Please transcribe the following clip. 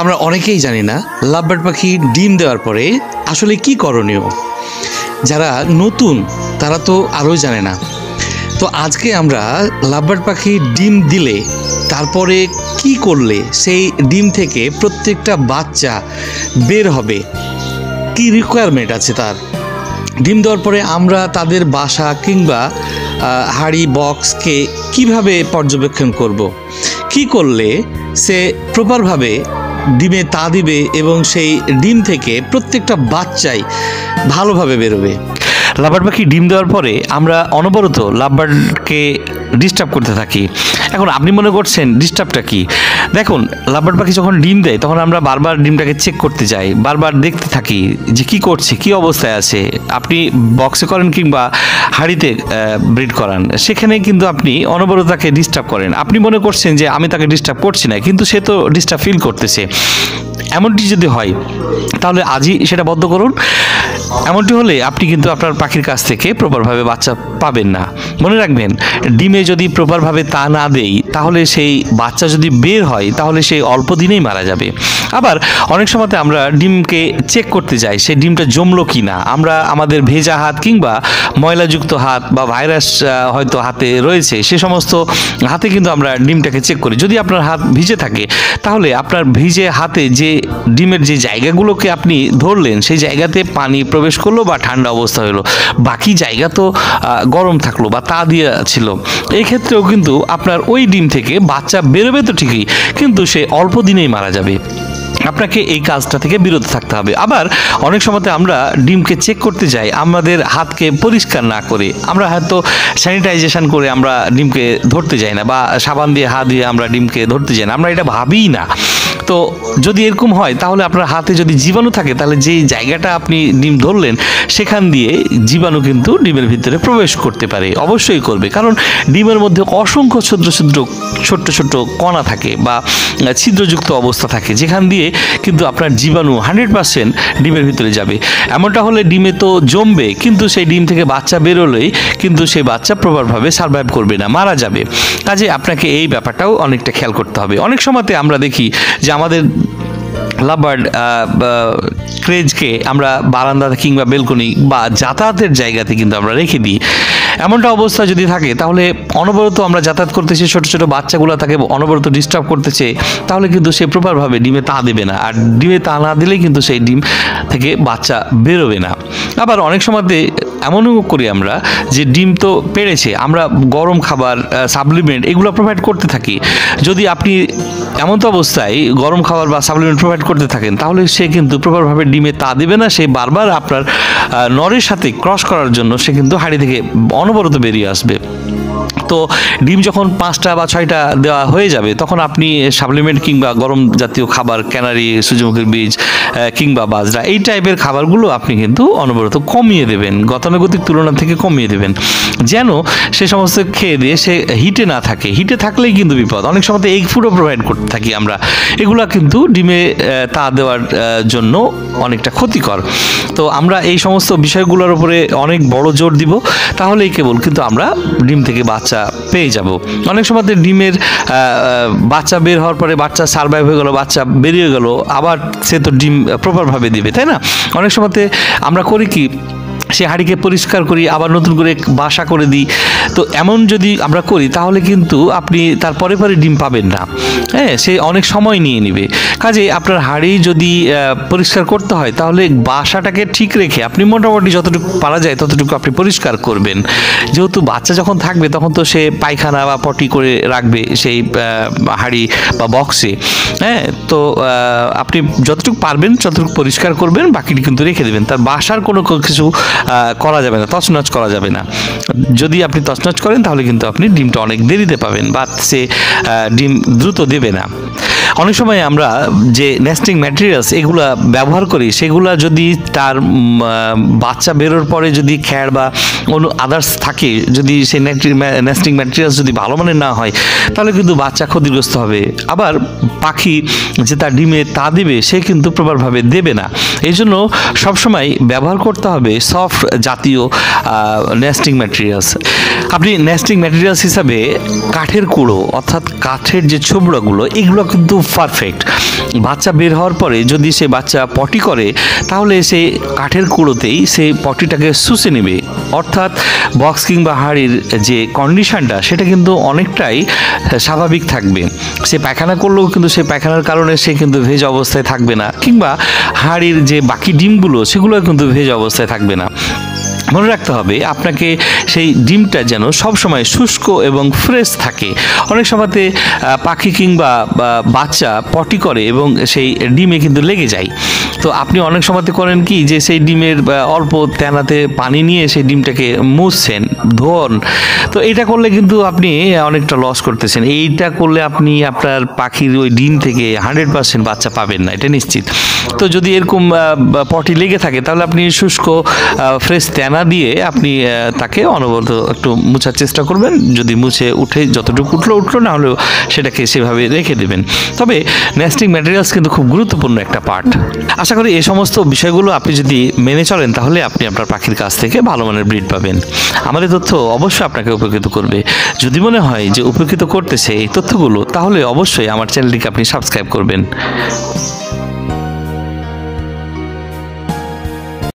আমরা অনেকেই জানি না, লাভবার্ড পাখি ডিম দেওয়ার পরে আসলে কি করণীয়? যারা নতুন, তারা তো আরও জানে না। তো আজকে আমরা লাভবার্ড পাখি ডিম দিলে, তারপরে কি করলে সেই ডিম থেকে প্রত্যেকটা বাচ্চা বের হবে? কি রিকোয়ারমেন্ট আছে তার? ডিম দেওয়ার পরে আমরা তাদের বাসা কিংবা হাড়ি বক্সকে কীভাবে পর্যবেক্ষণ করব। কি করলে সে প্রপারভাবে ডিমে তা দিবে এবং সেই ডিম থেকে প্রত্যেকটা বাচ্চাই ভালোভাবে বেরোবে। লাভবার্ড পাখি ডিম দেওয়ার পরে আমরা অনবরত লাভবার্ডকে ডিস্টার্ব করতে থাকি। এখন আপনি মনে করছেন ডিস্টার্বটা কি? দেখুন লাভবার্ড পাখি যখন ডিম দেয়, তখন আমরা বারবার ডিমটাকে চেক করতে যাই, বারবার দেখতে থাকি যে কি করছে, কি অবস্থায় আছে। আপনি বক্সে করেন কিংবা হাড়িতে ব্রিড করান, সেখানে কিন্তু আপনি অনবরত তাকে ডিস্টার্ব করেন। আপনি মনে করছেন যে আমি তাকে ডিস্টার্ব করছি না, কিন্তু সে তো ডিস্টার্ব ফিল করতেছে। এমনটি যদি হয়, তাহলে আজই সেটা বদ্ধ করুন। এমনটি হলে আপনি কিন্তু আপনার পাখির কাছ থেকে প্রপারভাবে বাচ্চা পাবেন না। মনে রাখবেন, ডিমে যদি প্রপারভাবে তা না দেই, তাহলে সেই বাচ্চা যদি বের হয়, তাহলে সেই অল্প দিনেই মারা যাবে। আবার অনেক সময়তে আমরা ডিমকে চেক করতে যাই সেই ডিমটা জমলো কি না আমরা আমাদের ভেজা হাত কিংবা ময়লাযুক্ত হাত বা ভাইরাস হয়তো হাতে রয়েছে, সে সমস্ত হাতে কিন্তু আমরা ডিমটাকে চেক করি। যদি আপনার হাত ভিজে থাকে, তাহলে আপনার ভিজে হাতে যে ডিমের যে জায়গাগুলোকে আপনি ধরলেন, সেই জায়গাতে পানি প্রবেশ করল বা ঠান্ডা অবস্থা হলো বাকি জায়গা তো গরম থাকল বা তা দিয়ে ছিল। এই ক্ষেত্রেও কিন্তু আপনার ওই ডিম থেকে বাচ্চা বেরোবে তো ঠিকই, কিন্তু সে অল্প দিনেই মারা যাবে। আপনাকে এই কাজটা থেকে বিরত থাকতে হবে। আবার অনেক সময়তে আমরা ডিমকে চেক করতে যাই, আমাদের হাতকে পরিষ্কার না করে। আমরা হয়তো স্যানিটাইজেশন করে আমরা ডিমকে ধরতে যাই না বা সাবান দিয়ে, হাত দিয়ে আমরা ডিমকে ধরতে যাই না। আমরা এটা ভাবিই না। তো যদি এরকম হয়, তাহলে আপনার হাতে যদি জীবাণু থাকে, তাহলে যেই জায়গাটা আপনি ডিম ধরলেন, সেখান দিয়ে জীবাণু কিন্তু ডিমের ভিতরে প্রবেশ করতে পারে। অবশ্যই করবে। কারণ ডিমের মধ্যে অসংখ্য ছোট ছোট, ছোট্ট ছোট্ট কণা থাকে বা ছিদ্রযুক্ত অবস্থা থাকে। যেখান দিয়ে কিন্তু আপনার জীবাণু হান্ড্রেড পার্সেন্ট ডিমের ভিতরে যাবে। এমনটা হলে ডিমে তো জমবে, কিন্তু সেই ডিম থেকে বাচ্চা বেরোলেই কিন্তু সেই বাচ্চা প্রপারভাবে সার্ভাইভ করবে না, মারা যাবে। কাজে আপনাকে এই ব্যাপারটাও অনেকটা খেয়াল করতে হবে। অনেক সময়তে আমরা দেখি যে আমাদের লাভার্ড ক্রেজকে আমরা বারান্দা কিংবা বেলকনি বা যাতায়াতের জায়গাতে কিন্তু আমরা রেখে দিই। এমনটা অবস্থা যদি থাকে, তাহলে অনবরত আমরা যাতায়াত করতেছি, ছোট ছোট বাচ্চাগুলো তাকে অনবরত ডিস্টার্ব করতেছে, তাহলে কিন্তু সে প্রপারভাবে ডিমে তা দেবে না। আর ডিমে তা না দিলেই কিন্তু সেই ডিম থেকে বাচ্চা বেরোবে না। আবার অনেক সময়তে এমনও করি আমরা যে ডিম তো পেড়েছে, আমরা গরম খাবার সাপ্লিমেন্ট এগুলো প্রোভাইড করতে থাকি। যদি আপনি এমন তো অবস্থায় গরম খাবার বা সাপ্লিমেন্ট প্রোভাইড করতে থাকেন, তাহলে সে কিন্তু প্রপারভাবে ডিমে তা দেবে না, সে বারবার আপনার নরের সাথে ক্রস করার জন্য সে কিন্তু হাড়ি থেকে অনবরত বেরিয়ে আসবে। তো ডিম যখন পাঁচটা বা ছয়টা দেওয়া হয়ে যাবে, তখন আপনি সাপ্লিমেন্ট কিংবা গরম জাতীয় খাবার ক্যানারি সূর্যমুখীর বীজ কিংবা বাজরা, এই টাইপের খাবারগুলো আপনি কিন্তু অনবরত কমিয়ে দেবেন, গতানুগতিক তুলনা থেকে কমিয়ে দেবেন। যেন সে সমস্ত খেয়ে দিয়ে সে হিটে না থাকে। হিটে থাকলেই কিন্তু বিপদ। অনেক সময় এগ ফুডও প্রোভাইড করতে থাকি আমরা। এগুলা কিন্তু ডিমে তা দেওয়ার জন্য অনেকটা ক্ষতিকর। তো আমরা এই সমস্ত বিষয়গুলোর উপরে অনেক বড় জোর দিব। তাহলেই কেবল কিন্তু আমরা ডিম থেকে বাচ্চা পেয়ে যাব। অনেক সময় ডিমের বাচ্চা বের হওয়ার পরে বাচ্চা সার্ভাইভ হয়ে গেল, বাচ্চা বেরিয়ে গেল। আবার সে তো ডিম প্রপারভাবে দেবে তাই না? অনেক সময়তে আমরা করি কি সে হাঁড়িকে পরিষ্কার করি, আবার নতুন করে বাসা করে দিই। তো এমন যদি আমরা করি, তাহলে কিন্তু আপনি তার পরে পরে ডিম পাবেন না। হ্যাঁ সে অনেক সময় নিয়ে নেবে। কাজে আপনার হাঁড়ি যদি পরিষ্কার করতে হয়, তাহলে বাসাটাকে ঠিক রেখে আপনি মোটামুটি যতটুকু পারা যায়, ততটুকু আপনি পরিষ্কার করবেন। যেহেতু বাচ্চা যখন থাকবে, তখন তো সে পায়খানা বা পটি করে রাখবে সেই হাঁড়ি বা বক্সে। হ্যাঁ তো আপনি যতটুকু পারবেন, ততটুকু পরিষ্কার করবেন, বাকিটি কিন্তু রেখে দেবেন। তার বাসার কোনো কিছু করা যাবে না, তছনছ করা যাবে না। যদি আপনি তছনছ করেন, তাহলে কিন্তু আপনি ডিমটা অনেক দেরিতে পাবেন বা সে ডিম দ্রুত দেবে না। অনেক সময় আমরা যে নেস্টিং ম্যাটেরিয়ালস এগুলা ব্যবহার করি, সেগুলা যদি তার বাচ্চা বেরোর পরে যদি খ্যাড় বা অন্য আদার্স থাকে, যদি সেই নেস্টিং ম্যাটেরিয়ালস যদি ভালো মানের না হয়, তাহলে কিন্তু বাচ্চা ক্ষতিগ্রস্ত হবে। আবার পাখি যে তার ডিমে তা দেবে, সে কিন্তু প্রপারভাবে দেবে না। এই জন্য সবসময় ব্যবহার করতে হবে সফট জাতীয় নেস্টিং ম্যাটেরিয়ালস আপনি নেস্টিং ম্যাটেরিয়ালস হিসাবে কাঠের কুড়ো অর্থাৎ কাঠের যে ছোবড়াগুলো, এগুলো কিন্তু পারফেক্ট বাচ্চা বের হওয়ার পরে যদি সে বাচ্চা পটি করে, তাহলে সে কাঠের কুড়োতেই সে পটিটাকে শুষে নেবে। অর্থাৎ বক্স কিংবা হাড়ির যে কন্ডিশনটা সেটা কিন্তু অনেকটাই স্বাভাবিক থাকবে। সে পায়খানা করলেও কিন্তু সে পায়খানার কারণে সে কিন্তু ভেজ অবস্থায় থাকবে না, কিংবা হাড়ির যে বাকি ডিমগুলো সেগুলো কিন্তু ভেজ অবস্থায় থাকবে না। মনে রাখতে হবে, আপনাকে সেই ডিমটা যেন সব সময় শুষ্ক এবং ফ্রেশ থাকে। অনেক সময়তে পাখি কিংবা বাচ্চা পটি করে এবং সেই ডিমে কিন্তু লেগে যায়। তো আপনি অনেক সময়তে করেন কি যে সেই ডিমের অল্প তেনাতে পানি নিয়ে সেই ডিমটাকে মুছছেন, ধোন। তো এটা করলে কিন্তু আপনি অনেকটা লস করতেছেন। এইটা করলে আপনি আপনার পাখির ওই ডিম থেকে হান্ড্রেড পার্সেন্ট বাচ্চা পাবেন না, এটা নিশ্চিত। তো যদি এরকম পটি লেগে থাকে, তাহলে আপনি শুষ্ক ফ্রেশ তেনা দিয়ে আপনি তাকে অনবরত একটু মুছার চেষ্টা করবেন। যদি মুছে উঠে যতটুকু উঠল উঠল, না হলেও সেটাকে সেভাবে রেখে দেবেন। তবে নেস্টিং ম্যাটেরিয়ালস কিন্তু খুব গুরুত্বপূর্ণ একটা পার্ট আশা করি এই সমস্ত বিষয়গুলো আপনি যদি মেনে চলেন, তাহলে আপনি আপনার পাখির কাছ থেকে ভালো মানের ব্রিড পাবেন। আমাদের তথ্য অবশ্যই আপনাকে উপকৃত করবে। যদি মনে হয় যে উপকৃত করতেছে এই তথ্যগুলো, তাহলে অবশ্যই আমার চ্যানেলটিকে আপনি সাবস্ক্রাইব করবেন।